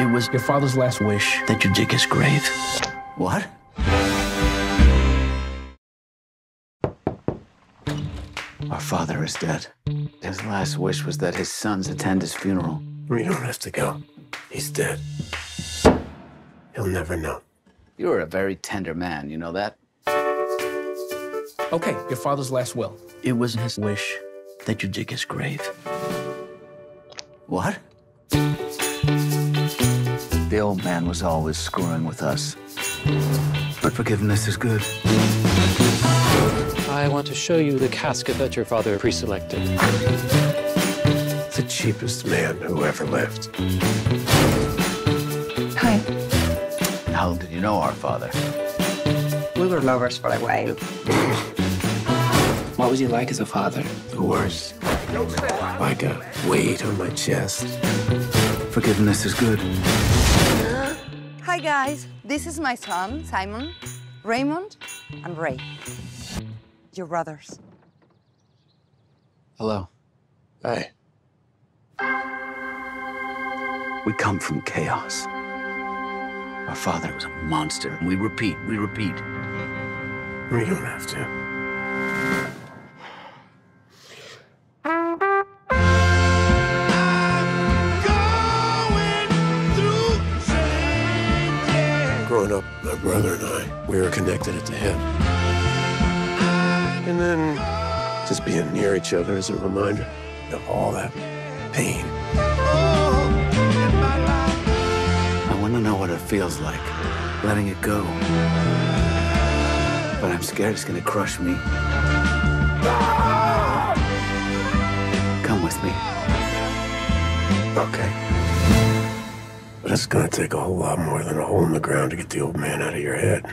It was your father's last wish that you dig his grave. What? Our father is dead. His last wish was that his sons attend his funeral. We don't have to go. He's dead. He'll never know. You're a very tender man, you know that? Okay, your father's last will. It was his wish that you dig his grave. What? The old man was always screwing with us. But forgiveness is good. I want to show you the casket that your father pre-selected. The cheapest man who ever lived. Hi. How did you know our father? We were lovers for a while. What was he like as a father? The worst. Like a weight on my chest. Forgiveness is good. Hi, guys. This is my son, Simon, Raymond, and Ray. Your brothers. Hello. Hey. We come from chaos. Our father was a monster. And we repeat, we repeat. We don't have to. Growing up, my brother and I, we were connected at the hip. And then just being near each other is a reminder of all that pain. I want to know what it feels like, letting it go. But I'm scared it's gonna crush me. Come with me. Okay. But it's gonna take a whole lot more than a hole in the ground to get the old man out of your head.